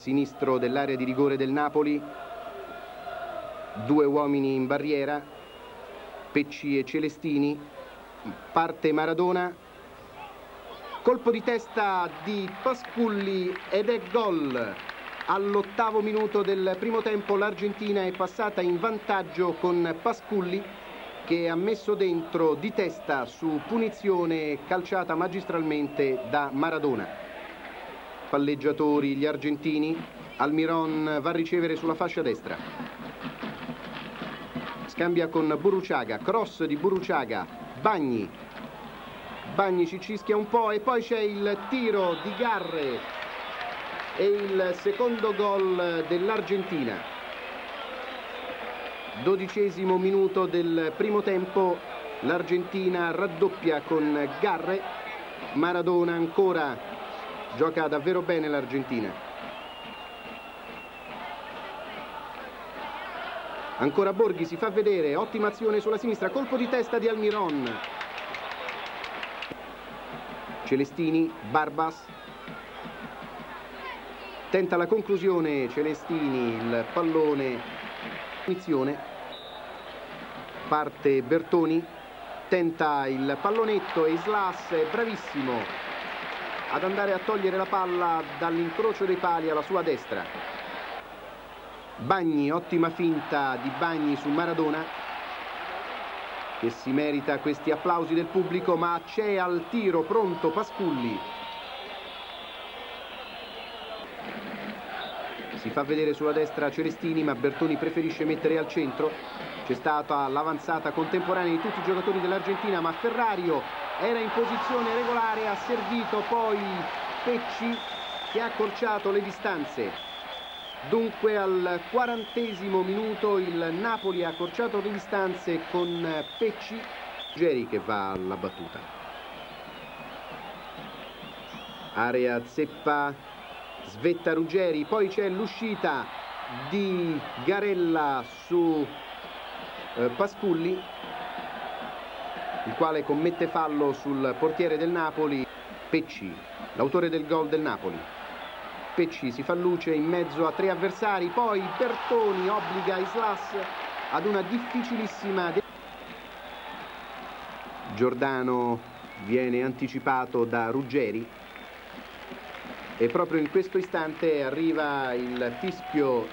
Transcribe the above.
Sinistro dell'area di rigore del Napoli, due uomini in barriera, Pecci e Celestini, parte Maradona, colpo di testa di Pasculli ed è gol. All'ottavo minuto del primo tempo l'Argentina è passata in vantaggio con Pasculli che ha messo dentro di testa su punizione calciata magistralmente da Maradona palleggiatori gli argentini. Almiron va a ricevere sulla fascia destra. Scambia con Buruciaga cross di Buruciaga. Bagni. Bagni ci cischia un po' e poi c'è il tiro di Garre e il secondo gol dell'Argentina. Dodicesimo minuto del primo tempo. l'Argentina raddoppia con Garre. Maradona ancora Gioca davvero bene l'Argentina. Ancora Borghi si fa vedere, ottima azione sulla sinistra, colpo di testa di Almiron. Celestini, Barbas. Tenta la conclusione Celestini, il pallone. Inizione. Parte Bertoni, tenta il pallonetto e Islas è bravissimo ad andare a togliere la palla dall'incrocio dei pali alla sua destra. Bagni, ottima finta di Bagni su Maradona che si merita questi applausi del pubblico ma c'è al tiro pronto Pasculli. Si fa vedere sulla destra Celestini ma Bertoni preferisce mettere al centro. C'è stata l'avanzata contemporanea di tutti i giocatori dell'Argentina ma Ferrario era in posizione regolare, ha servito poi Pecci che ha accorciato le distanze. Dunque al quarantesimo minuto il Napoli ha accorciato le distanze con Pecci, Geri che va alla battuta. Area zeppa, svetta Ruggeri, poi c'è l'uscita di Garella su eh, Pasculli il quale commette fallo sul portiere del Napoli, Pecci, l'autore del gol del Napoli. Pecci si fa luce in mezzo a tre avversari, poi Bertoni obbliga Islas ad una difficilissima... Giordano viene anticipato da Ruggeri e proprio in questo istante arriva il fischio